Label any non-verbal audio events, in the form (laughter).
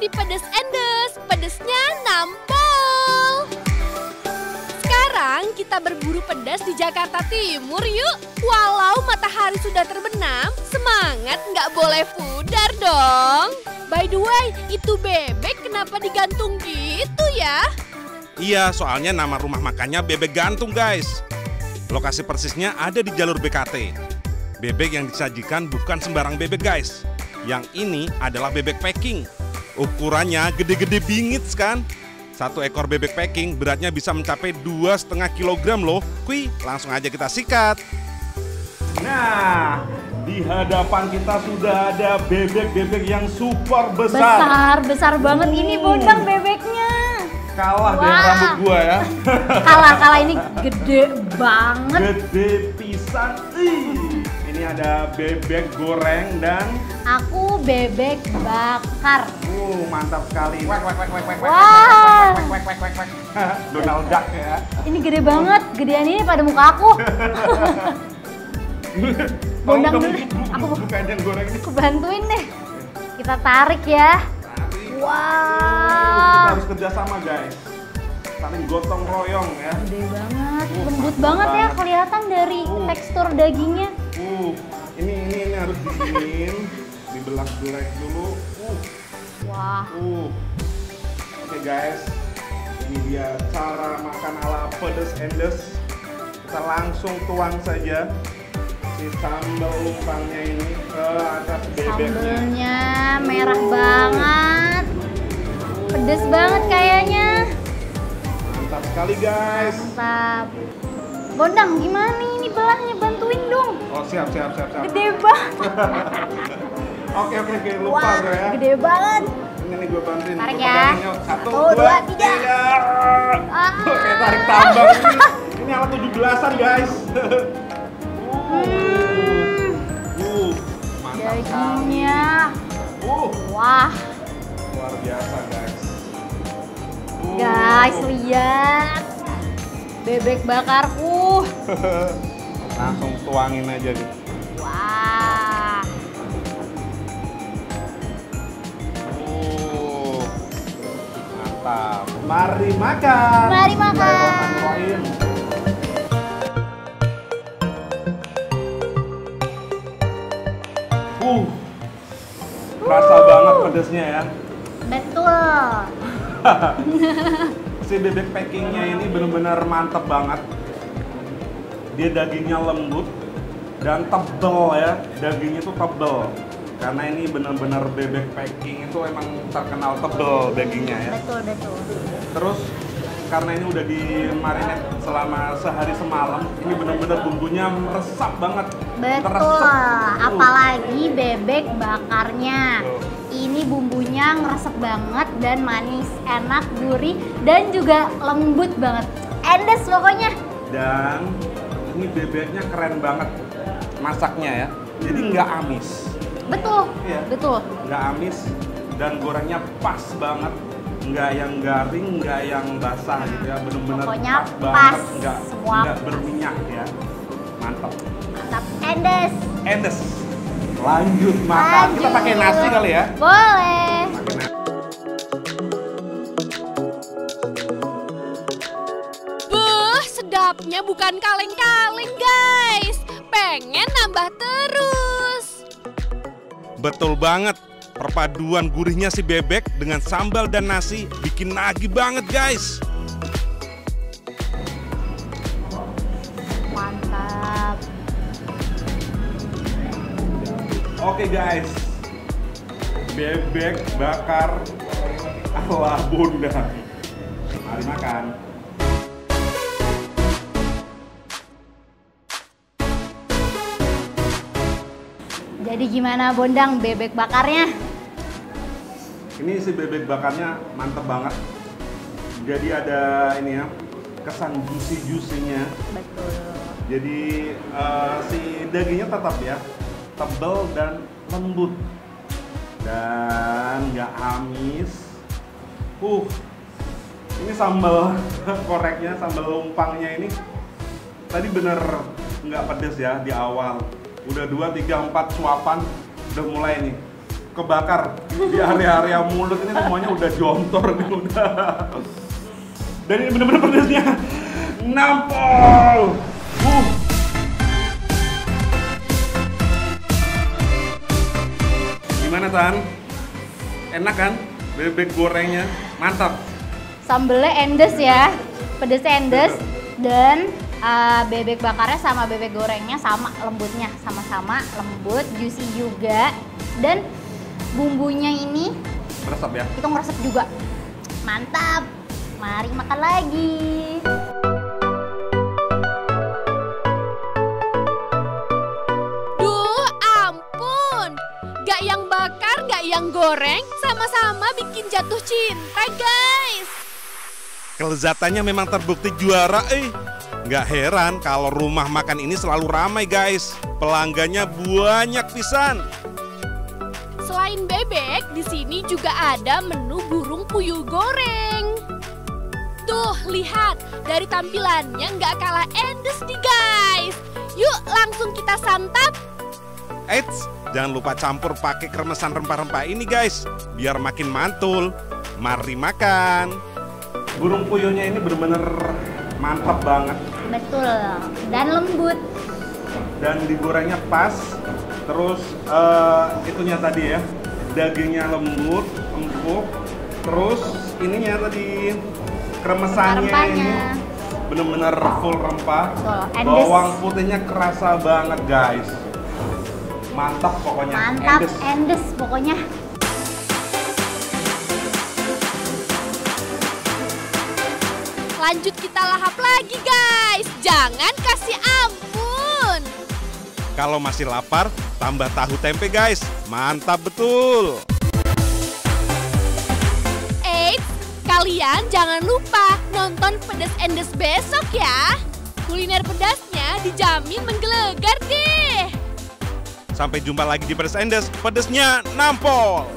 di Pedes Endes. Pedesnya nampol. Sekarang kita berburu pedas di Jakarta Timur yuk. Walau matahari sudah terbenam, semangat nggak boleh pudar dong. By the way, itu bebek kenapa digantung gitu ya? Iya, soalnya nama rumah makannya Bebek Gantung, guys. Lokasi persisnya ada di jalur BKT. Bebek yang disajikan bukan sembarang bebek, guys. Yang ini adalah bebek packing. Ukurannya gede-gede bingit kan? Satu ekor bebek packing beratnya bisa mencapai dua setengah kilogram loh. Kui, langsung aja kita sikat. Nah, di hadapan kita sudah ada bebek-bebek yang super besar. Besar, besar banget ini bodang bebeknya. Kalah Wah. dengan rambut gua ya. Kalah kalah ini gede banget. Gede pisan. Ih, Ini ada bebek goreng dan Aku bebek bakar. uh mantap sekali. Wek wek wek wek wek. Wah. Wek wek wek wek wek. Donald Duck ya. Ini gede banget. Gedean ini pada muka aku. Bondang dulu. Aku- bu- bukain yang goreng ini. Aku bantuin deh. Kita tarik ya. Tarik. Kita Wah. harus kerjasama guys. Saling gotong royong ya. Gede banget. Uh, Lembut banget ya kelihatan dari Uh. tekstur dagingnya. Uh, ini ini ini harus diginiin, dibelah goreng dulu. Uh, Wah. uh. Oke guys, ini dia cara makan ala pedes endes. Kita langsung tuang saja si sambal lumpangnya ini ke atas bebeknya. Sambelnya merah Uh. banget. Pedes banget kayaknya. Mantap sekali guys. Mantap. Bondang gimana nih belahnya bantuin dong. Oh siap siap siap siap. Gede banget. (laughs) Oke oke oke lupa Wah, gue ya. gede banget. Ini nih gue bantuin. Tarik ya. Satu, Satu, dua, dua, tiga. Ah. Kayak tarik tambang ini. Ini alat 17-an guys. Hmm, Uh, mantap dagingnya. Uh, Wah, luar biasa guys. Uh. guys lihat. Bebek bakarku. (laughs) Langsung tuangin aja gitu. Wah. Uh, mantap. Mari makan. Mari makan. Uh, Rasa banget pedesnya ya. Betul. (laughs) si bebek packingnya ini benar-benar mantep banget. Dia dagingnya lembut dan tebel ya. Dagingnya tuh tebel. Karena ini benar-benar bebek packing itu emang terkenal tebel dagingnya ya. Betul, betul. Terus karena ini udah di marinate selama sehari semalam, ini benar-benar bumbunya meresap banget. Betul. Teresep. Apalagi bebek bakarnya. Tuh. Ini bumbunya ngeresep banget dan manis, enak, gurih dan juga lembut banget. Endes pokoknya. Dan ini bebeknya keren banget masaknya ya. Jadi nggak amis. Betul. Iya. Betul. nggak amis dan gorengnya pas banget nggak yang garing nggak yang basah gitu ya bener-bener Pokoknya pas, pas, banget nggak semua. nggak berminyak ya mantap Mantap. Endes. endes lanjut makan kita Lanjut. pakai nasi kali ya Boleh. pakai nasi sedapnya bukan kaleng-kaleng guys. Pengen nambah terus. betul banget perpaduan gurihnya si bebek dengan sambal dan nasi bikin nagih banget guys Mantap. Oke guys, bebek bakar ala bunda. Mari makan. Jadi gimana Bondang bebek bakarnya? Ini si bebek bakarnya mantep banget. Jadi ada ini ya, kesan juicy-juicy-nya. Betul. Jadi eh, si dagingnya tetap ya, tebel dan lembut. Dan nggak amis. Uh, ini sambal (laughs) koreknya, sambal lumpangnya ini tadi bener nggak pedes ya di awal. Udah 2, 3, 4 suapan udah mulai nih kebakar di area-area mulut ini semuanya udah jontor nih udah. Dan ini bener-bener pedasnya nampol. Uh. Gimana Tan? Enak kan? Bebek gorengnya mantap. Sambelnya endes ya, pedesnya endes dan uh, bebek bakarnya sama bebek gorengnya sama lembutnya sama-sama lembut, juicy juga dan bumbunya ini Meresap ya. itu ngeresep juga. Mantap. Mari makan lagi. Duh, ampun. Gak yang bakar, gak yang goreng, sama-sama bikin jatuh cinta, guys. Kelezatannya memang terbukti juara eh. Nggak heran kalau rumah makan ini selalu ramai guys. Pelanggannya banyak pisan. Selain bebek, di sini juga ada menu burung puyuh goreng. Tuh, lihat. Dari tampilannya nggak kalah endes nih, guys. Yuk, langsung kita santap. Eits, jangan lupa campur pakai kremesan rempah-rempah ini guys. Biar makin mantul. Mari makan. Burung puyuhnya ini bener-bener mantap banget. Betul. Dan lembut. Dan digorengnya pas. Terus eh, itunya tadi ya. Dagingnya lembut, empuk. Terus ininya tadi kremesannya ini bener-bener full rempah. Betul. Bawang putihnya kerasa banget guys. Mantap pokoknya. Mantap, Endes. endes pokoknya. Lanjut kita lahap lagi, guys. Jangan kasih ampun. Kalau masih lapar, tambah tahu tempe guys. Mantap betul. Eits, kalian jangan lupa nonton Pedas Endes besok ya. Kuliner pedasnya dijamin menggelegar deh. Sampai jumpa lagi di Pedes Endes. Pedesnya nampol.